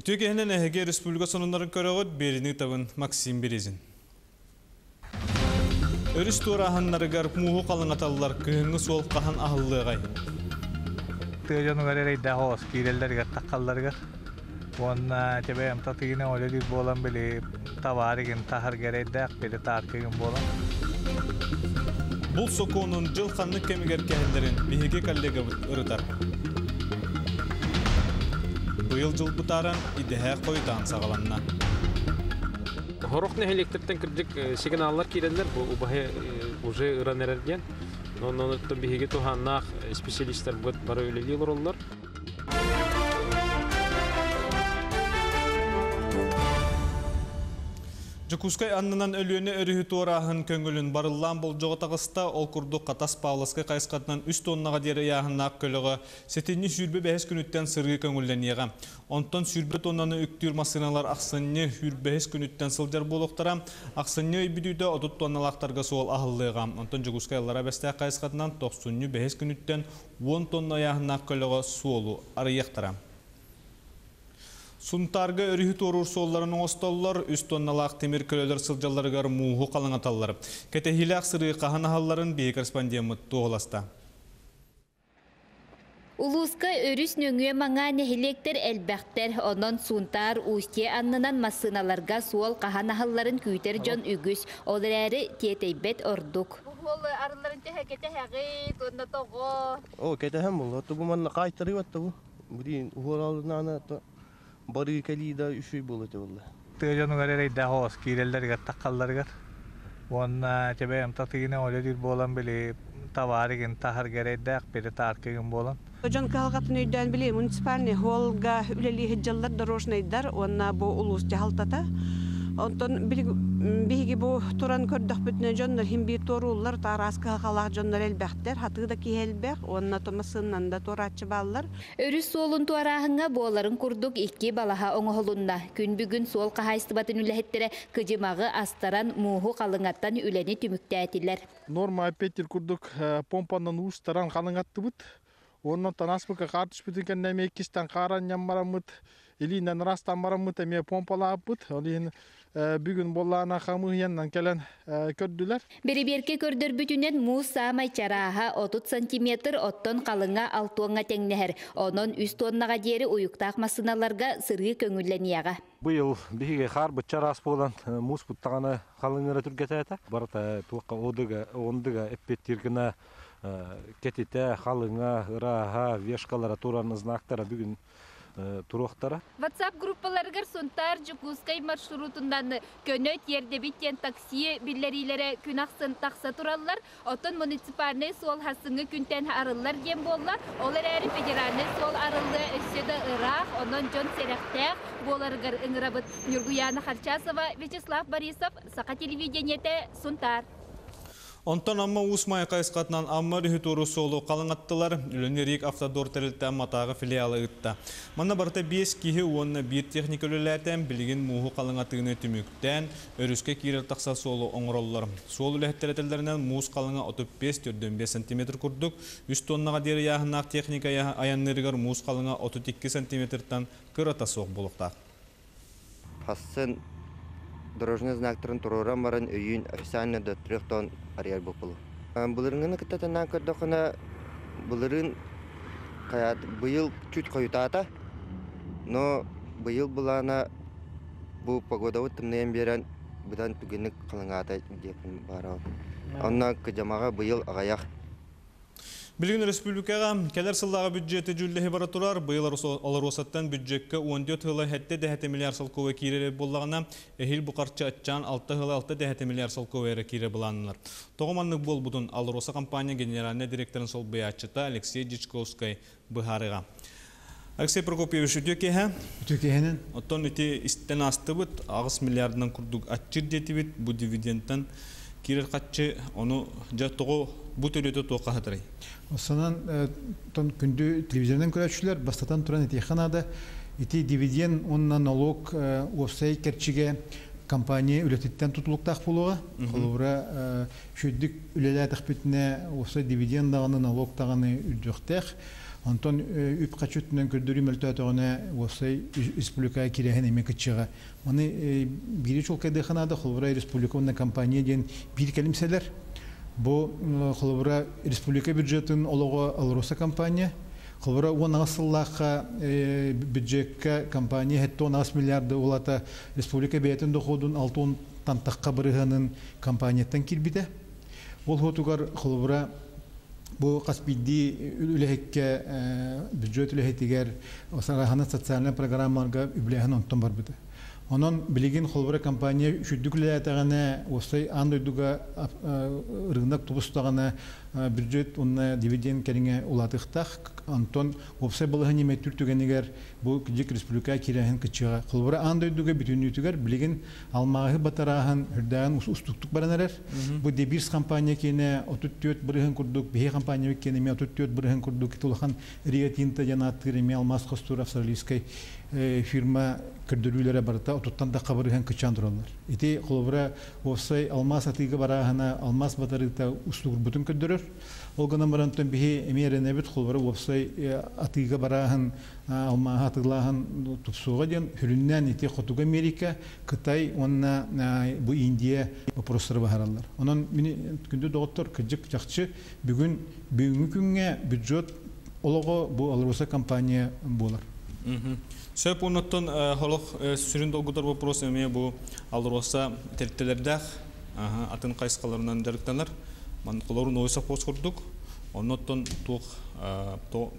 Үтүгенен әһеге республика сонунларын көрөгөт берини табын Максим Березин. Өріс. Онна тебе амта тигине оледи болан били таварыгын тахар герейде акпеде таркыгын болан. Бұл соконун жыл ханны кемигер кәһендерин биһиге коллега ырытар. Быйыл жыл бутаран идеһә койтан сагаланна. Хорохны электртен кирдик сигналлар кирелер бу убахе уже ыранерерген. Но но то биһиге туханнах специалисттер бут бары өлелер олар. Жукускай аннынан өлүөнө өрүһү туораһын көңүлүн барыллаан бол жоғытағыста ол курду катас паалыскы кайскатынан 3 тоннаға дері яһыннаақ көлігі сетинни сүрбе бәһес күнүттен сырғы көңүллениеға. Онтон сүрбе тоннаны үктүр масыналар ақсынны хүр бәһес күнүттен сылжар болуқтара, ақсынны өйбүдүйді отут тонналақтарға суол ахыллыға. Онтон Жукускай аллара бәстә кайскатынан 90 бәһес күнүттен 10 тонна яһыннаақ көлігі суолу арыяқтара. Сунтарга өрүхү торур солларын оңостоллар, үс тонналақ темир көлөлөр сылжаларыгар мууху қалыңаталлар. Кетехилак сыры қаханахалларын бей корреспондент туғыласта. Улуска өрүс нөңүе маңа нехилектер әлбәқтер, онон сунтар уусте аннынан массыналарга суол қаханахалларын күйтер жон үгүс, олар әрі tietейбет ордук. Ол арыларын теһе кете хәгый, тонна того. О, кете һәм ул. Ту бу манна кайтыры ват ту. Бу ухоралына то бары калида үшүй болот булла. Тыжану гаререй да хос киреллерге таккалларга. Онна тебе амта тигине оледи болан били таварыгын тахар герейде акпеде таркыгын болан. Жон калгатын өйдөн биле муниципальный холга үлели хеджаллар дорожныйдар, онна бу улус жахалтата. Онтон биги бу туран көрдөх бүтүнө жоннор хим бир торуллар тараска халак жоннор элбэхтер хатыда киһелбэх онна томасыннан да торачы баллар Өрүс суолун туараһыңа буоларын курдук икки балаха оңоһолунна. Күн бүгүн суол кахайстыбатын үлэхеттере кыжымагы астаран мууху калыңаттан үлени түмүктәтилер. норма опетер курдук помпанан устаран қалыңаттыбыт оннан танаспыка картуш бүтүн кеннеме экистен каран няммарамыт илинен растан барамыт эме помпалааппыт олин бүгүн боллаана хамыяннан келен көрдүлөр Бери берке көрдөр бүтүнен муус саамай чарааха 30 сантиметр оттон калыңа алтуаңа теңнехер. Онон үс тоннага диери уюктаак масыналарга сыргы көңүлленияга. Быйыл биһиге хар бычар ас болан мус буттаганы халыңыра түргетәтә. Барата туакка одыга ондыга эппеттиргена кетите халыңа ыраха вешкалара туран знактара бүгүн туруктара. WhatsApp группаларыгар сонтар Жукускай маршрутундан көнөт ердебиттен такси биллерилere күн аксын такса тураллар. Отон муниципальный сол хасыңы күнтен арыллар ген боллар. Олар әрі федеральный сол арылды өсседі Ирак, онон Джон Серехтех, боларыгар ыңырабыт Нюргуяна Харчасова, Вячеслав Борисов, Сақа телевидениете, Сунтар. Онтон амма усмай кайскатынан амма рүхү туру солу қалыңаттылар, үлөнерик автодор тәрілті матағы филиалы ытта. Манна барта 5 кихи уонна бір техника үлеләтен білген муһу қалыңаттығыны түмүктен, өрүске кирер тақса солу оңроллар. Сол үләхтәрәтелерінен муыз қалыңа 35-45 см күрдік, 3 тоннаға дері яғынақ техника аяннырығар муыз қалыңа 32 см-тан кырата соқ болуқтақ. Хасын дорожный знактарын туруран баран өйін официально до 3 тонн ариар бупулу. Булырыңын кытатынан көрдөхүнө булырын каят быйыл чуть коютата, но быйыл булана бу погода тымнен берен будан түгенік кылыңата депин бара. Онна кыжамага быйыл агаяк Билгин республикаға келер сылдағы бюджеті жүллехи бара турар, быйыл олар осаттан бюджетке 14 хылы хәтте дәхәте миллиард сыл көе кирері боллағына, әхил бұқарчы атчан 6 хылы 6 дәхәте миллиард сыл көе кире боланылар. Тоғыманлық бол бұдын алыр оса компания генеральный директорын сол бұячыта Алексей Дичковскай бұхарыға. Алексей Прокопьевич. Үтөкеһенен. Оттон ити истен асты бит, агыс миллиардынан курдук атчыр дети бит, бу дивидендтан кирер катчы, оны жаттығы бу төлөтө тоққа хатырай. Осынан тон күндү телевизордан көрөчүлөр бастатан туран этиханада ити дивиденд онна налог осай керчиге компания үлетиттен тутулуктак болуга. Олура шүддүк үлеләтик битне осы дивиденд даганы налог даганы үдүктех Онтон үп качуттан көрдүрү мөлтөтөгөнө осай республика кирехен эме кычыга. Маны бири чул кедеханада холбура республика онна компания ден бир келимселер. Бу холбура республика бюджетин олого Алроса компания Холбура он асыллаха бюджетка компания хетто 10 миллиарды улата республика бәйтін доходун 6 тантаққа бырыганын компанияттан кирбиде. Ол хотугар холбура бу каспидди үлехекке бюджет үлехетигер осараханы социальный программаларга үблехан онтон барбыды. Онон билигин холбура компания шүддүкләтәгәнә осай андойдуга рынок тубустагана бюджет унна дивиденд кәреңе улатыктах Антон опсай булыгы неме түртүгенигер бу кижик республика кирәһен кычыга холбура андойдуга бүтүнүтүгер билигин алмагы батарахан хүрдәгән устуктук баранарар бу дебирс компания кине отуттүт бирген курдук бие компания кине ме отуттүт бирген курдук тулхан риятинта жанаттыр ме алмаз костур австралийской фирма көрдөрүлөрө барыта отуттан да кабырыган кычан туралар. Ити холбура осай алмаз атыгы барахана алмаз батарыта устугур бүтүн көрдөрөр. Ол гана барантан бихи эмерене бит холбура осай атыгы барахан алма атыглахан тупсуга ден хүрүннән ити хотуга Америка, Кытай, онна бу Индия вопростары бахаралар. Онон мини күндө доктор кыжык жакчы бүгүн бүгүнкү күнгө бюджет олого бу алроса компания болар. Сөп уnuttun холох сүрүн долгутар вопрос эме бу алроса терттелердах атын кайскаларынан жарыктанар. Ман колорун ойсак пост курдук. Оннотон тук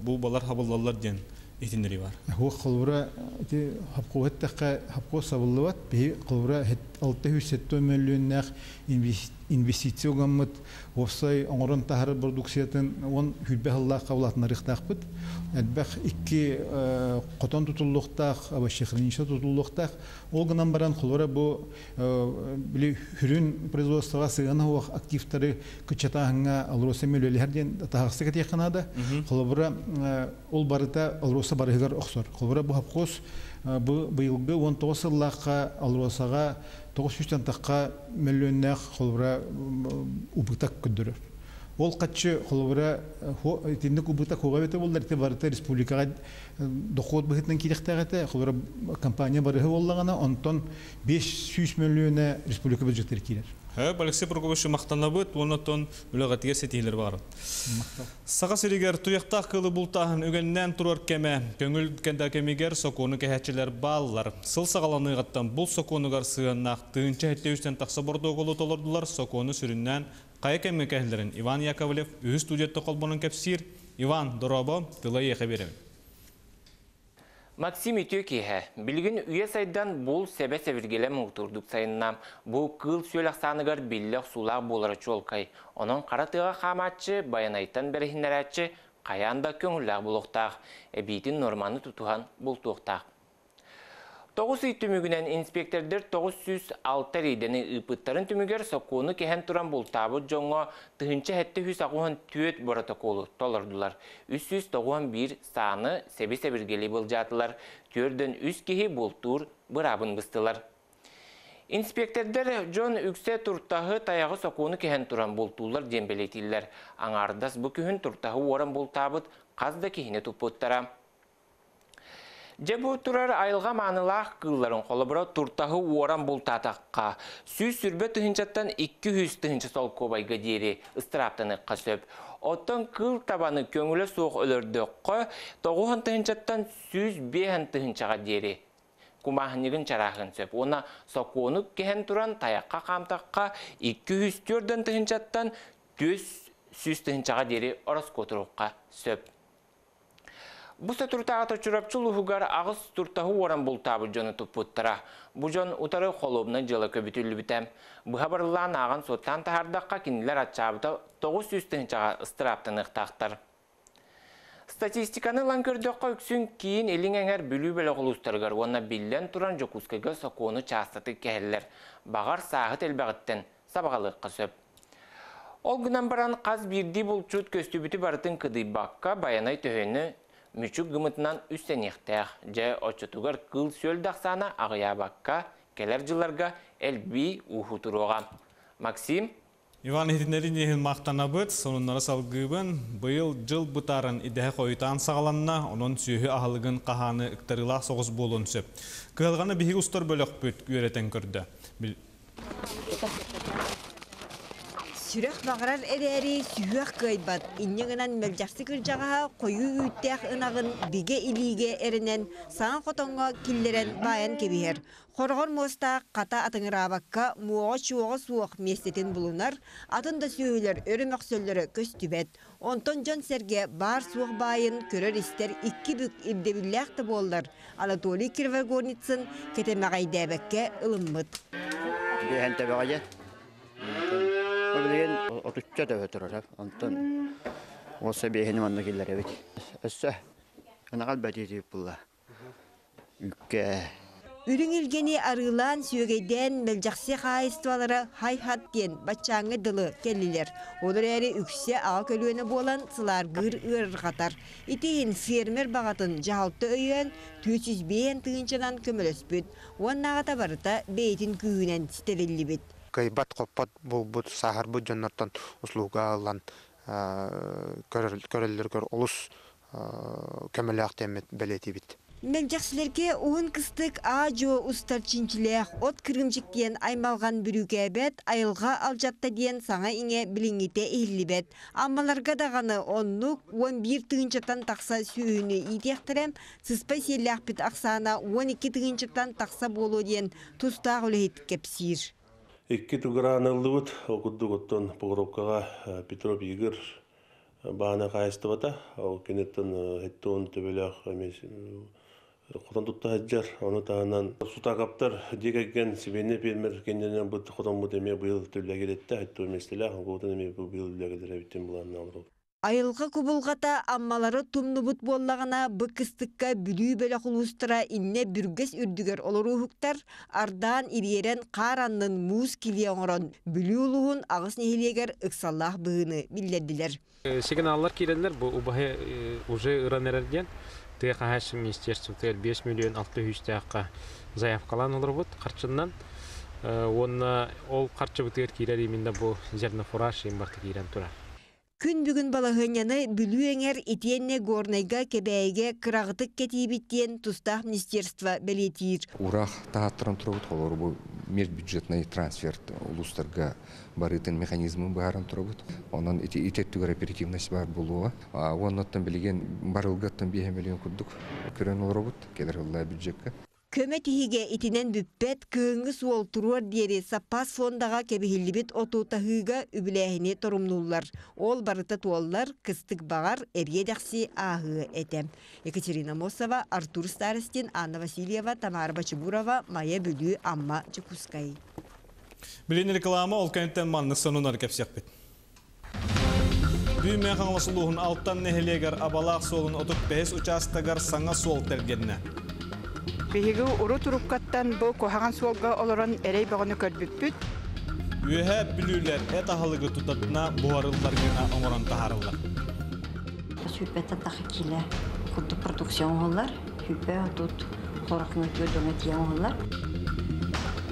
бу балар хабыллалар ден итинери бар. Ху колура ти хапкуат такка хапку сабыллыбат би 670 миллионнах инвестиция гаммыт осай оңорон тахар продукциятын он хүлбе халла кабылатына рихтахпыт. Әлбәх икки котон тутуллуктах, аба шехринче тутуллуктах, ол гынан баран колура бу били хүрүн производствога сыгана уак активтары кычатаһыңа алроса мөлелерден тахаксы кетеканада. Колура ол барыта алроса барыгар оксор. Колура бу хапкос бу быйылгы 19 сыллакка алросага 900 таққа миллионнақ холбура убытак көддөрөр. Ол қатчы холбура тинник убытак хога бете болдар те барыта республикага доход быхытнан кирехтагата холбура компания барыгы боллагана онтон 500 миллиона республика бюджеттер кирер. Хә, Алексей Прокопович мактанабыт, онотон үләгәтигә сетилер бар. Сага сиригер туяктак кылы бултаһын үгәннән турар кеме, көңүл кәндә кемигер соконы кәһәчеләр баллар. Сыл сагаланыгаттан бул соконугар сыгыннак тыынча хәттеүстән такса бордо голу толордулар соконы сүрүннән кеме кәһләрен Иван Яковлев үз студиятта колбонун кепсир. Иван Доробо тылай хәбәрем. Максим Итөкеһе, билгин үйе сайдан бұл сәбә сәбіргелі мұқтырдық сайыннам. Бұл кыл сөйләк саныгар билләк сулақ болары чолкай. Оның қаратыға қаматчы, баянайттан бәріхінәрәтчі, қаянда көңілләк бұлықтақ, әбейтін норманы тұтуған бұл тоқтақ. Тоғыз үй түмігінен инспектордер 906 рейдені ұпыттарын түмігер соқуыны кәхен тұран бұл табы жоңға тұхынчы әтті хүс ақуын түйет протоколы толырдылар. 391 саны сәбі-сәбіргелі бұл жатылар. Көрден үс кехи бұл тур бұрабын бұстылар. Инспектордер Джон үксе туртағы таяғы соқуыны кәхен тұран бұл тулар дембелетілер. Аңардас бұл күхін туртағы орын бұл табыт қазда кехіне тұппыттара. Жебу турар айылға манылақ кылларын қолыбыра туртағы уоран бұл татаққа. Сүй сүрбе түхінчаттан 200 түхінчі сол кобайға дері ыстыраптаны қасөп. Оттан кыл табаны көңілі соқ өлірдіққа тоғуған түхінчаттан сүйіз бейін түхінчаға дері. Кумахынығын чарағын сөп. Она соқуыны кехен туран таяққа қамтаққа 204 түхінчаттан 100 түхінчаға дері орыс көтіруққа сөп. Бұста туртаға тұрчырапчыл ұхығар ағыз туртағы оран бұл табы жоны тұппыттыра. Бұ жон ұтары қолуымна жылы көбітілі бітәм. Бұға барылан ағын соттан тахардаққа кенілер атчабыта 900 түнчаға ыстыраптын ықтақтар. Статистиканы ланкөрдөкка үксүн кейін элин әңер бүлүү бөлі құлыстарғар, оны биллен туран жокускайга сокуыны частаты кәлілер. Бағар сағыт әлбәғіттен сабағалыққа сөп. Ол гынан баран қаз бирди бұл чут көстүбіті бартын баққа баянай төхені мүчүк гымытынан үстен ехтәх, жа очотугар кыл сөлдақсана ағыя баққа, келер жылларга әлби уху туруға. Максим? Иван Хитинерин ехин мақтанабыт, сонуннары салгыбын, быйыл жыл бұтарын идеһе қойытан сағаланна, onun сүйі ахалыгын қаханы ықтарылақ соғыз болын сөп. Кығылғаны бігі ұстар бөлік бүт үйретен көрді. Сүрөх бағарар әрәри сүйөх кайбат. Иннегінен мөлжақсы кіржаға қойу үттәқ ынағын биге илиге әрінен саң қотонға киллерен баян кебігер. Хорғыр моста қата атыңырабаққа муға чуға суық местетін бұлынар, атын да сүйілер өрі мөксөллері көз түбет. Онтон жон серге бар суық байын көрер істер икки бүк ирдебілләқті болдар. Анатолий Кирвагорницын кетемағайдәбәкке ылыммыт. Биhän Olen otutsa tävä turara. Antan. Osa bihän manna killere bit. Össä. Ana qalbati tipulla. Ükkä. Үрің илгени арылан сүйөгейден мелжақсы хайыстуалары хай-хат ден бачаңы дылы келілер. Олар әрі үксе аға көлуені болан сылар гыр ыр қатар. Итейін фермер бағатын жағалты өйен 300 бейін тыынчынан көміліс бүт. Барыта бейтін күйінен стелелі. Кайбат коппот бул бут сахар бу жоннортон услуга алан көрөллөр улус көмөлөк темет белетибит Мелжақсылерге уын кыстык а жо устар чинчилех от кыргымчык диен аймалган бүрүгебет айылга алжатта диен саңа иңе билиңите ихлибет. Аммаларга даганы оннук 11 тыгынчатан такса сүйүнү идехтерем сыспай селяхпит аксана 12 тыгынчатан такса болу диен тустаг үлехит кепсир. Икки тугырааныллыбыт окуддук оттон погоропкага Петров Игорь баана кайыстыбата ол кенеттен хеттон төбөлөк эмес тутта оны таанан сутагаптар дегеген сибене фермер кенненен бут эме быйыл эме быйыл төлө келдер биттен булан намрол Айылға кубулғата аммалары тумнубут боллағына быкыстыкка бүлүү бөлі құлустыра инне бүргес үрдігер олыру хуктар ардан ириерен қаранның муз килие оңырон бүлүү улуғын ағыс нехилегер ыксаллах быыны билдердилер. Сигналлар киреллер бу убахе уже ыранерерден тыга хаш министерство тел 5 миллион 600 тәкка заявкалан олар бут карчыннан онна ол карчы бутер кирер именно бу зерно фураж им барты кирен тура. Күн бүгін балахыняны бүлүү эңер итиенне горнайга кебәйге кырағытык кетибиттен тустах министерство белетир. Урах тахаттырын тұрабыт, олар бұл межбюджетный трансферт улустарга барытын механизмы барын тұрабыт. Онан итеттігер оперативность бар болуа. Оннаттан білген барылгаттан 5 миллион күрдік көрен оларабыт, кедір бюджетка. Көмө тиһиге итинен бүппет кыыңы суол туруар диери сапас фондага кебихиллибит отуутахыга үбіләһини торумнуллар. Ол барыта туоллар кыстык багар эрьедахси аһы этем. Екатерина Мосова, Артур Старостин, Анна Васильева, Тамара Бачебурова, Майя Бүлүү, Амма Чекускай. Билин реклама ол кенттен манны сонунар кепсекпит. Бүймен қаңласылуғын алттан нехелегер абалақ солын отып бәйс участагар саңа сол тергенне. Биһиги уру туруккаттан бу кохаган суолга олорон эрей богону көрбүппүт. Үйәһә бүлүләр эт ахалыгы тутатына буарыллар гына оңорон тахарылар. Сүпәтә тахкилә. Худды продукцион олар. Хүпә тут хоракны көдөңә тиян олар.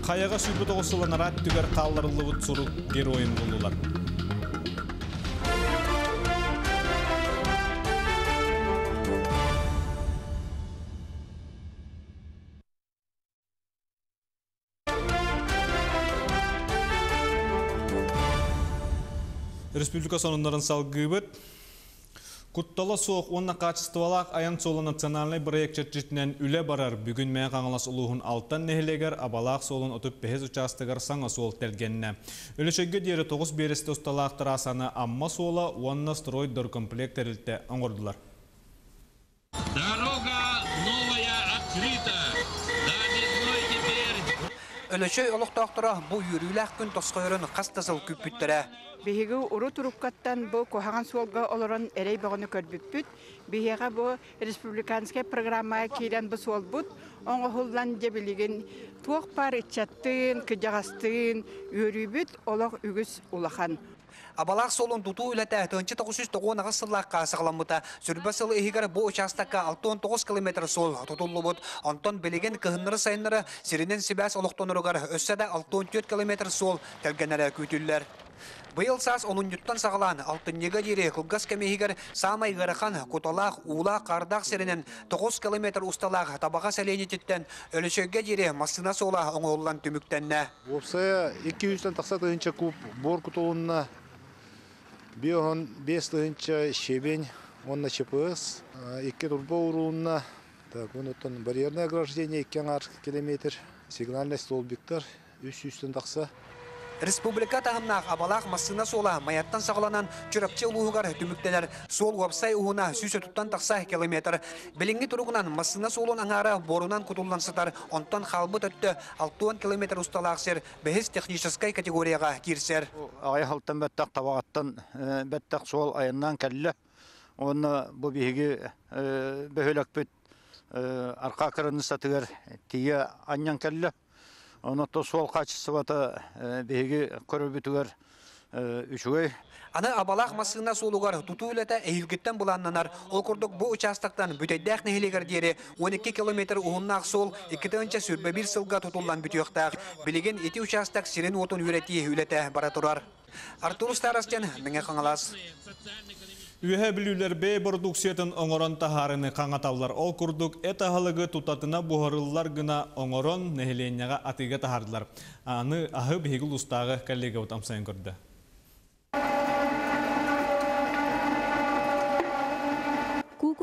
Қаяға сүйбіт оғысыланара түгер қалларылығы цуру героин болулар. Республика сонындарын салгыбыт. Куттала соқ онна качестволақ аян солы национальный проект чертчетінен үлі барар бүгін мән қаңылас ұлығын алттан нехелегер абалақ солын отып бәхез участығар саңа сол тәлгенне. Өлішеге дері 9 бересті ұсталақ тұрасаны амма солы онна строй доркомплект әрілті аңғырдылар. Теперь. Өлөчөй олуқтақтыра бұ юрүләк күн тосқойрын қастасыл күппүттірі. Биһиги уру туруккаттан бу кохаган суолга олорон эрей богону көрбүппүт. Биһига бу республиканская программая кирен бу. Оңо хуллан жебилигин туох пар ичаттын, кыжагастын, өрүбүт олох үгүс улахан. Абалақ солын туту үләті 1909 сыллаққа сағаламыта. Сүрбі сылы ихигар бұ участакка 69 км сол тұтулы бұд. Антон білеген кығынныры сайынлары сиренен сибәс олықтон ұрығар өссәді 64 км сол тәлгенері көйтілілер. Быйыл саас онуньюттан сағалан алтыннега дире кылгас кемехигер самай гарахан куталах ула кардах серенен 9 километр усталах табаға сәленететтен өлөшөгө дире масына сола оңоллан түмүктенне. Опсая 200-тан тақса тыгынча куб бор кутулунна биохон 5 тыгынча щебень онна ЧПС, икки турбо уруунна так онуттан барьерное ограждение 2 километр, сигнальный столбиктар 300-тан тақса Республика тағымнақ абалақ масына сола маяттан сағыланан чүрапчы ұлуғығар түміктелер сол уапсай уғына сүсі тұттан тақса километр. Біліңгі тұрғынан масына солын аңары борунан құтыллансытар, онтан қалбы төтті 60 километр ұсталақсер бәхіз техническай категорияға кирсер. Ағай халтан бәттақ табағаттан бәттақ сол айынан кәлі. Оны бұл бейгі. Оны то сол качествота беги көрөбүтүгөр үчүгөй. Аны абалақ масына солуғар туту үләті әйілгіттен бұланнанар. Ол күрдік бұл участықтан бүтәйдәқ нәхелегер дері 12 километр уғыннақ сол 2-тінші сүрбе бір сылға тұтылан бүтіоқтақ. Білеген еті участық сирен отын үйреті үләті бара тұрар. Артур Старастен, міңе қаңалас. Үһә билүләр бе продукциятын оңорон тахарыны қаңаталлар ол курдук эта халыгы тутатына бухарыллар гына оңорон нехеленяга атыга тахардылар. Аны ахы бигил устагы коллега утамсайын көрдө.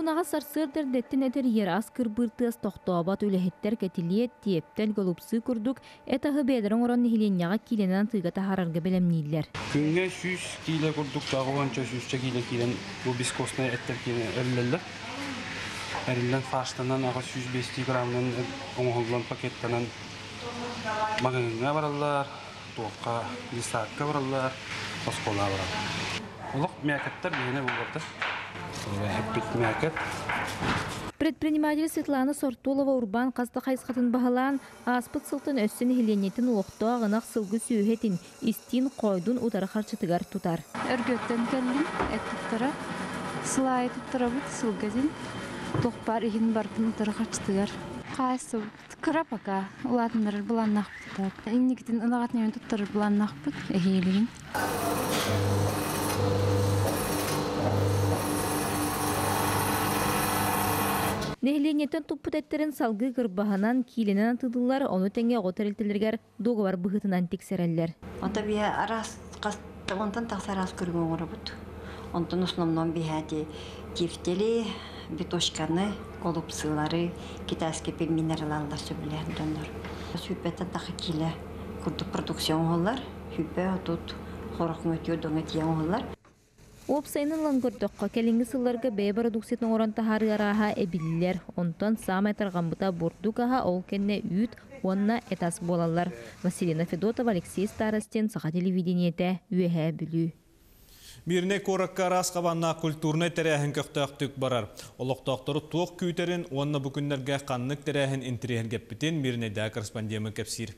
Кукунаға сарсырдыр деттін әтер ер аз кырбыртыз тоқтообат үлэхеттер кәтилиет тиептел голупсы күрдік этахы бедерін орон нихиленяға киленен тыға тахарарга белемнейлер. Күнге 100 киле күрдік тағуанча 100 киле килен бұл бискосный әттер киле өрлелі. Әрілден фарштанан аға 105 граммнан оңғылдан пакеттанан баралар, тоққа, лисакка мәкет. Предприниматель Светлана Сортулова урбан қазды қайсқатын бағалан, аспыт сылтын өссін хиленетін оқты ағынақ сылғы сүйетін истин қойдун удары қарчытыгар тутар. Өргөттен келдім, әттіптара, сылай тұттыра бұд сылғазин, тоқпар егін бартын удары қарчытыгар. Қайсы кыра пока, ұлатындар бұланнақ бұттар. Иннекетін ынағатнемен тұттар бұланнақ бұд, әхейлігін. Нехленеттен туппут эттерин салгы кырбаһанан киленен атыдылар, оны теңге готерилтелергер договор быһытынан тексереллер. Онта бия арас онтан тахса арас көргөн орабут. Онтан основном бихати тифтели, битошканы, голубсылары, китайский минералдар сөбүлер донор. Сүппеттен тахы киле курду продукцион холлар, хүппе отут хорохун өтүө доңа тиян холлар. Опсайнын лангордоққа келинги сылларга бе продукциятын орон тахары араха эбиллер, онтон сам этаргамбыта бурдугаха ол кенне үт, онна этас болалар. Василина Федотова, Алексей Старостин, Саха телевидениете, үэхэ бүлүү. Мирне коракка расқабанна культурный тәрәһін көқтөқтік барар. Олықтоқтыры тоқ күйтерін, онна бүкіндерге қаннық тәрәһін интереген кеппітен мирне дә корреспондемы кепсир.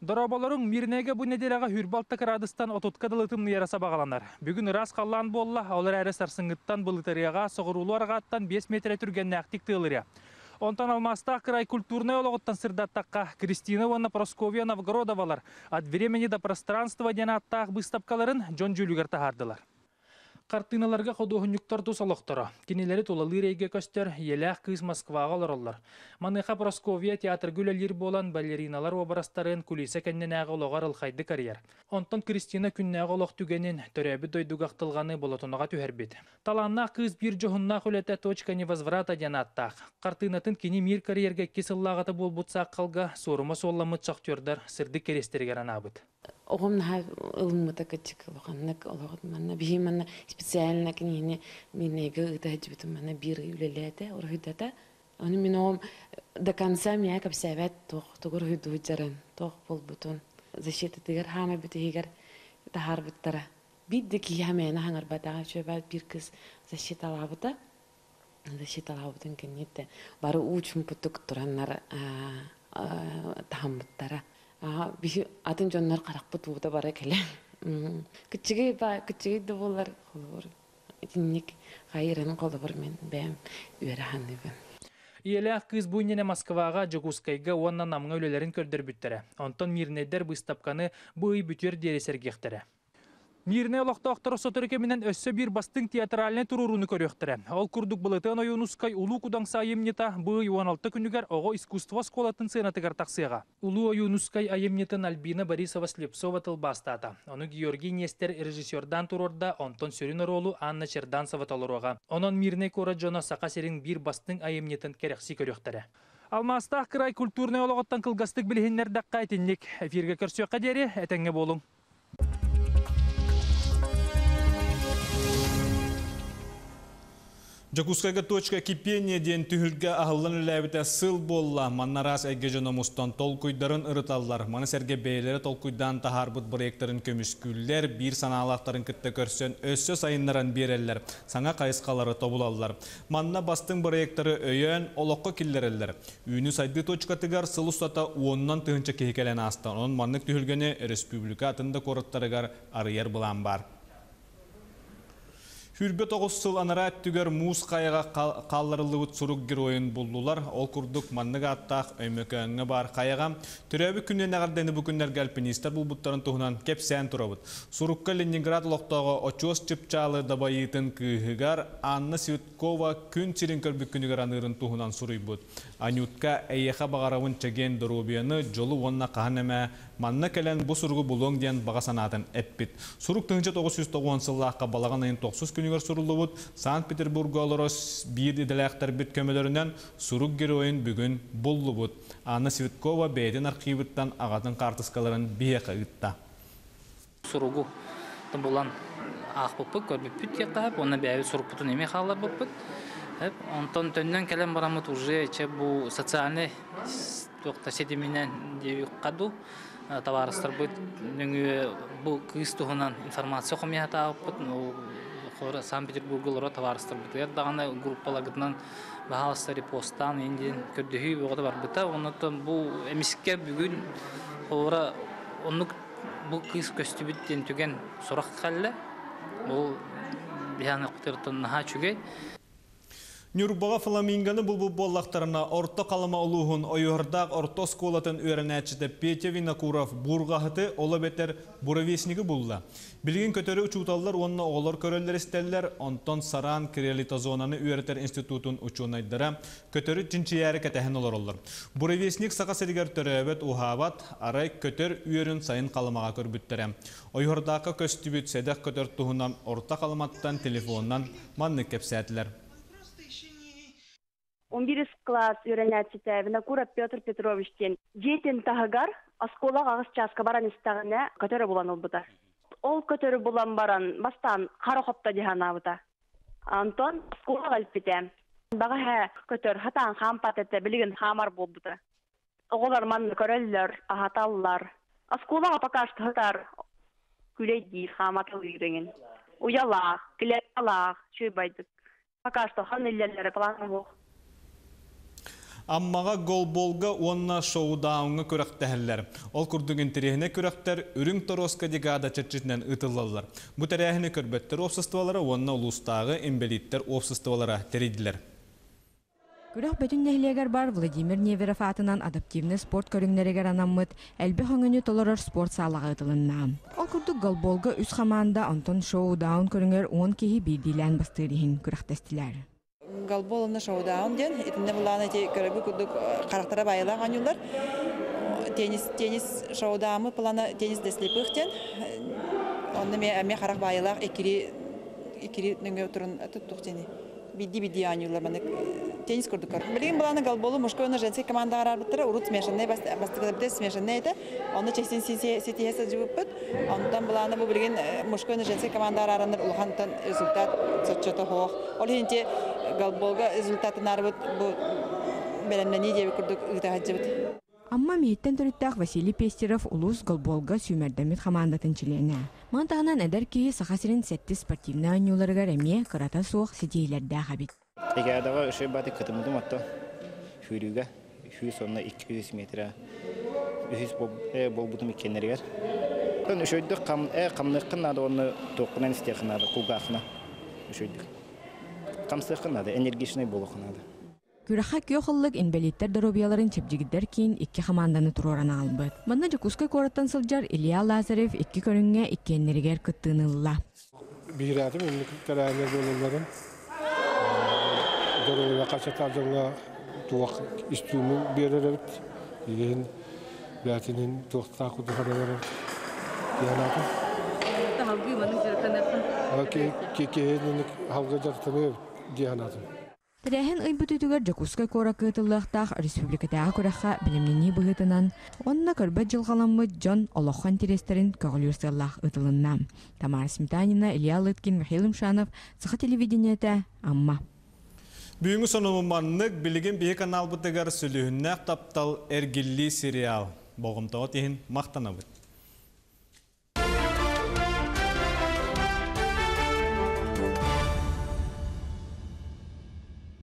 Дороболорун мирнеге бу неделяга хүрбалта крадыстан отутка дылытым яраса багаланар. Бүгүн рас каллан болла, олар әрі сарсыңыттан былытарияга соғырулу аргаттан 5 метре түрген нәқтик тылыря. Онтан алмаста край культурный ологоттан сырдаттаққа Кристина Ванна Просковия Новгородовалар от времени до пространства дена аттақ выставкаларын Джулигер тахардылар. Картиналарга ходуһуньюктар тусалоқтора. Кинелери тулалы рейге көстер, елях кыз Москвага олороллар. Маныха Просковия театр күлелер болан балериналар обрастарын кулисе кенненәгы олоғар ылхайды карьер. Онтон Кристина күннәгы олоқ түгенин төрәбі дойдугақтылғаны болотунаға түһәрбет. Таланна кыз бир жоһунна хүләтә точка невозврата янаттақ. Картинатын кини мир карьерге кисыллагаты болбутса қалга сорума солламыт шахтердар сырды керестергер анабыт. Огомна ылмыта качык ваханнак ологот манна бихи манна специально кинини минеге хажбит манна бир үлелете орхидата. Оны мен оғым до конца меня кап сәвәт тоқ тугур хүйду жаран тоқ бол бутун защита тигер хама тахар биттара ки хама на хангар бата чөбә бир кыз защита лабыта защита лабытын бары путук тураннар тахамбыттара бихи атын жоннор каракпыт ууда бара келе кичиге ба кичиге да болар холор тинник хайрын колобор мен бәм үөраханыбын Иелях кыз буйнене Москвага Жогускайга уонна намга өлелерин көрдөрбүттере. Онтон мирнедер быстапканы быый бүтер дересергехтере. Мирне олоқтоқтар соторыке менен өссө бир бастың театральный туруруну көрөктөрө. Ол курдук былытын оюнускай улуу кудаң сайымнета быый 16 күнүгер ого искусство сколатын сынатыгар таксыга. Улуу оюнускай айымнетын Альбина Борисова Слепцова тылбастата. Оны Георгий Нестер режиссердан турорда онтон сөрүн ролу Анна Черданцева толорога. Онон мирне кора жона сака серин бир бастың айымнетын керекси көрөктөрө. Алмастах край культурный ологоттан кылгастык билихиннер дакка. Эфирге көрсөкка дери этеңге болуң. Жакускайга точка кипения ден түхілге ахылын үләбіті сыл болла. Маннарас әге жономустан толкуйдарын ырыталлар. Маны сәрге бейлері толкуйдан тахарбыт проекторын көміскүллер, бір саналақтарын кітті көрсен өссө сайынларын берелер. Саңа қайысқалары тобулаллар. Манна бастың проекторы өйен олоққа киллерелер. Үйіні сайды точкатыгар сыл ұстата уоннан тыгынча кейкелен астан. Он маннык түхілгені республика атында корыттарыгар арыер бұлан бар. Хүрбет оғыз сыл анара түгер муз қайыға қалларылығыт сұрук героин бұлдулар. Ол күрдік манныға аттақ өймөкөңі бар қайыға. Түрәбі күннен ағардені бүкіндер гальпинистер бұл бұттарын тұғынан кепсән тұрабыт. Сұрукка Ленинград лоқтағы очос чыпчалы дабайытын күйігар Анна Светкова күн сирин көрбі күнігер анырын тұғынан сұруйбыт. Анютка әйеха бағаравын чеген дұрубияны жолы онна қағанеме манна кәлен бұ сұрғы бұлың ден баға санатын әппіт. Сұрук тұңчы 990 сыллаққа балаған айын 90 күнігер сұрылуыт Санкт-Петербург олырос бір иделәқтар бит көмелерінен сұрук героин бүгін бұллуыт. Анна Светкова бәйден архивіттан ағатын картыскаларын бие қағытта. Сұругу бұлан ақ бұппы, көрбіппіт тек оны бәйбі сұрук бұтын еме қалар бұппыт. Онтон төннен кәлем барамыт уже че бу социальный тоқта сетименен деби қаду товарыстар быт нөңү бу кыз туһунан информация хомия тааппыт Санкт-Петербург лора товарыстар быт ер дагана группалагытынан баһалыстар репостан индин көрдөһү богда бар быта онотон бу эмиске бүгүн хора онук бу кыз көстүбүттен түген сурак халле бул кутыртын наха чүгей Нюрбаға фламинганы бұл бұл боллақтарына орто қалама олуғын ойырдақ орто сколатын өрінәчіті Петя Винокуров бұрғағыты олы бетер бұравесінігі бұлла. Білген көтері ұчуталар онына оғылар көрелер істелер, онтон Саран Кирелитозонаны үйертер институтын ұчуынайдыра, көтері жинчияры кәтәхін олар олар. Бұравесінік сақа сәрігер төрәбет ұхават, арай көтер үйерін сайын қаламаға көрбіттірі. Ойырдақы көстібіт сәдәқ көтер тұғынан орта қаламаттан телефоннан манны кепсәтілер. 11 класс үйренәтсіті Винокуров Петр Петровичтен жетен тағығар аскола ағыз часка баран істағына көтөрі болан ол бұта. Ол көтөрі болан баран бастан қара қопта дехана бұта. Антон аскола қалпіте. Бағы хә көтөр хатан хам патетті білігін хамар бол бұта. Оғылар ман көреллер, ахаталлар. Асколаға пакашты хатар күлейді хаматыл үйренген. Уялақ, кілет шөй байдық. Пакашты хан иллерлері планы бұл. Аммаға голболга онна шоудауңы көрәқтәһілләр. Ол күрдігін тірехіне көрәқтәр үрің тороска дегада чәрчетінен ұтылалар. Бұ тәрәхіне көрбеттер опсыстывалары онна ұлыстағы эмбелиттер опсыстывалары тәрейділер. Күрәк бөтін нәхілегер бар Владимир Неверов атынан адаптивны спорт көріңнерегер анаммыт, әлбі хоңыны толорор спорт салаға ұтылынна. Ол күрдік голболга үз Антон Шоудаун көріңер 10 кейі бейдилән бастырихин күрәқтәстілер. Голболны Шоудаун ден, итінде бұланы те көрігі күрдік қарақтара байыла ғанюлар. Теннис, теннис шоудамы планы теннис деслепых ден. Онны ме әме қарақ байылақ екiri екiri нөңе тұрын тұттық дені. Бидди бидди анюлар маны теннис көрдік. Білген бұланы голболы мужской на женский команда арар бұттыры, урут смешанный, смешанный білген мужской на женский команда арарыныр ұлғантан результат хенте голболга дебі күрдік ұйтағаджыбыт. Амма мейттен төріттақ Василий Пестеров улус голболга сүймәрдәмет командатын чилене. Мантағынан әдәр кейі сақасырын сәтті спортивны анюларыға әме қырата соқ сетейлерді қабит. Тегедаға үші баты кытымыдым атты хүрігі, хүрі сонына 200 метра, үхіз бол бұтым екенлерігер. Тон үшөйді қамныққын ады оны энергичный ады. Күрәхә күйохыллык инвалидтер дробияларын чепжигиддер кийин икки команданы туроран албыт. Манна Жакускай кораттан сылжар Илья Лазарев икки көрүнгө иккеннеригер кыттыынылла. Бирәтим инде тәрәне булуларын. Дөрөйә качата жыңга туак истүмү беререт. Иген бәтинен туакта куды харалар. Янаты. Таһалгы маның жырканатын. Оке кекенен халга жартыны диянаты. Тирәһен ыйбытүтүгөр Жакускай кора кытыллыктах республикатага күрәхә билемнени быһытынан, онна көрбәт жылгаламмы Джон Олохан тирестерин көгөлүрсәллах ытылынна. Тамара Сметанина, Илья Лыткин, Михаил Имшанов, Саха телевидениете, Амма. Бүгүнкү сонуманнык билигин бие канал бытыгар сүлүһүннәк таптал эргилли сериал. Богумтоо тиһин мактанабыт.